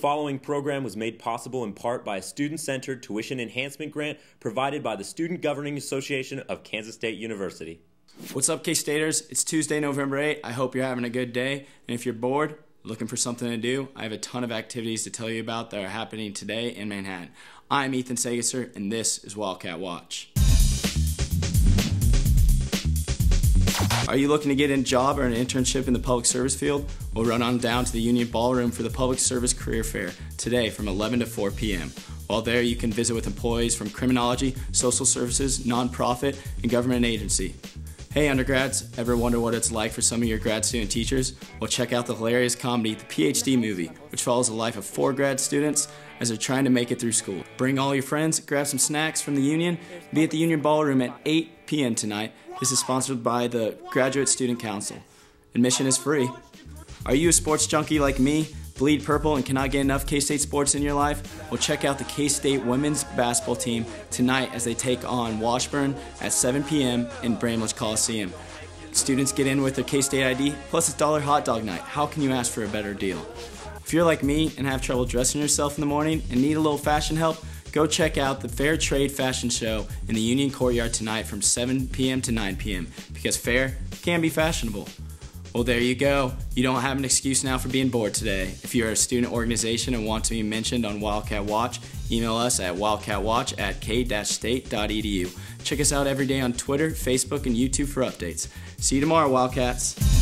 following program was made possible in part by a student centered tuition enhancement grant provided by the Student Governing Association of Kansas State University. What's up, K Staters? It's Tuesday, November 8th. I hope you're having a good day. And if you're bored, looking for something to do, I have a ton of activities to tell you about that are happening today in Manhattan. I'm Ethan Sageser, and this is Wildcat Watch. Are you looking to get a job or an internship in the public service field? Well, run on down to the Union Ballroom for the Public Service Career Fair today from 11 to 4 p.m. While there, you can visit with employees from criminology, social services, nonprofit, and government agency. Hey undergrads, ever wonder what it's like for some of your grad student teachers? Well, check out the hilarious comedy, The PhD Movie, which follows the life of four grad students as they're trying to make it through school. Bring all your friends, grab some snacks from the Union, be at the Union Ballroom at 8 p.m. tonight. This is sponsored by the Graduate Student Council. Admission is free. Are you a sports junkie like me? Bleed purple and cannot get enough K-State sports in your life? Well, check out the K-State women's basketball team tonight as they take on Washburn at 7 p.m. in Bramlage Coliseum. Students get in with their K-State ID plus it's dollar hot dog night. How can you ask for a better deal? If you're like me and have trouble dressing yourself in the morning and need a little fashion help, go check out the Fair Trade Fashion Show in the Union Courtyard tonight from 7 p.m. to 9 p.m. because fair can be fashionable. Well, there you go. You don't have an excuse now for being bored today. If you're a student organization and want to be mentioned on Wildcat Watch, email us at wildcatwatch at k-state.edu. Check us out every day on Twitter, Facebook, and YouTube for updates. See you tomorrow, Wildcats.